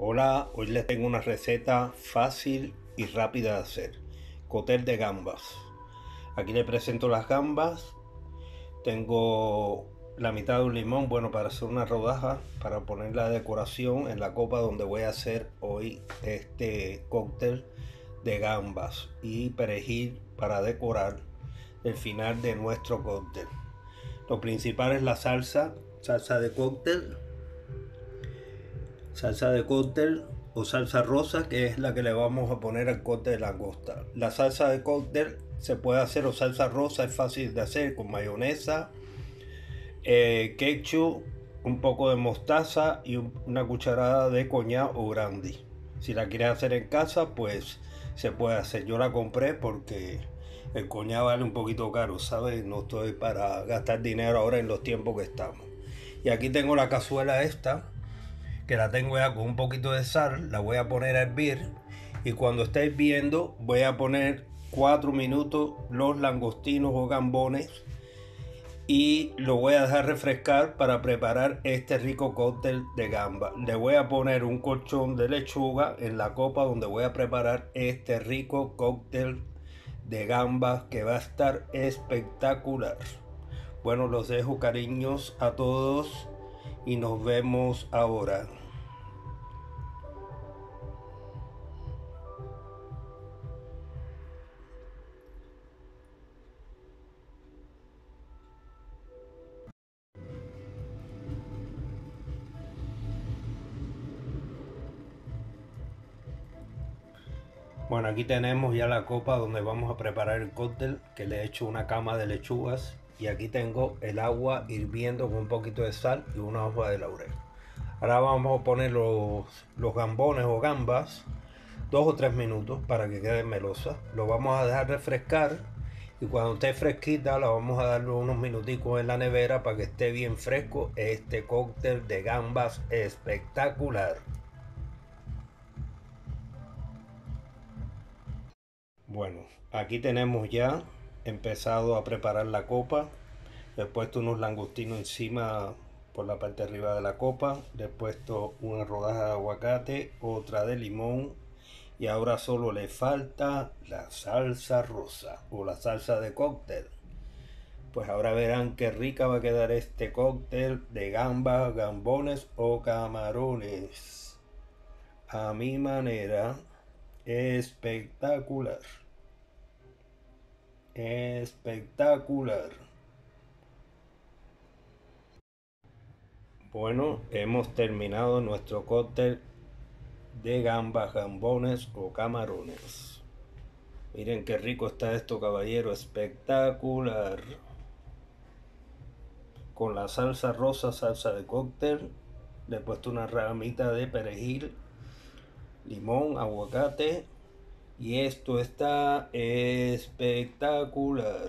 Hola, hoy les tengo una receta fácil y rápida de hacer. Cotel de gambas. Aquí les presento las gambas. Tengo la mitad de un limón, bueno, para hacer una rodaja, para poner la decoración en la copa donde voy a hacer hoy este cóctel de gambas y perejil para decorar el final de nuestro cóctel. Lo principal es la salsa, salsa de cóctel, salsa de cóctel o salsa rosa, que es la que le vamos a poner al corte de langosta. La salsa de cóctel se puede hacer o salsa rosa, es fácil de hacer con mayonesa, eh, ketchup, un poco de mostaza y una cucharada de coñac o brandy. Si la quieres hacer en casa, pues se puede hacer. Yo la compré porque el coñac vale un poquito caro, ¿sabes? No estoy para gastar dinero ahora en los tiempos que estamos. Y aquí tengo la cazuela esta, que la tengo ya con un poquito de sal, la voy a poner a hervir. Y cuando estéis viendo, voy a poner 4 minutos los langostinos o gambones y lo voy a dejar refrescar para preparar este rico cóctel de gamba. Le voy a poner un colchón de lechuga en la copa donde voy a preparar este rico cóctel de gambas que va a estar espectacular. Bueno, los dejo cariños a todos y nos vemos ahora. Bueno, aquí tenemos ya la copa donde vamos a preparar el cóctel, que le he hecho una cama de lechugas. Y aquí tengo el agua hirviendo con un poquito de sal y una hoja de laurel. Ahora vamos a poner los, los gambones o gambas, dos o tres minutos para que queden melosas. Lo vamos a dejar refrescar y cuando esté fresquita la vamos a darle unos minuticos en la nevera para que esté bien fresco este cóctel de gambas espectacular. Bueno, aquí tenemos ya empezado a preparar la copa. he puesto unos langostinos encima por la parte arriba de la copa. Le he puesto una rodaja de aguacate, otra de limón. Y ahora solo le falta la salsa rosa o la salsa de cóctel. Pues ahora verán qué rica va a quedar este cóctel de gambas, gambones o camarones. A mi manera espectacular. Espectacular. Bueno, hemos terminado nuestro cóctel de gambas, gambones o camarones. Miren qué rico está esto, caballero. Espectacular. Con la salsa rosa, salsa de cóctel. Le he puesto una ramita de perejil limón, aguacate y esto está espectacular.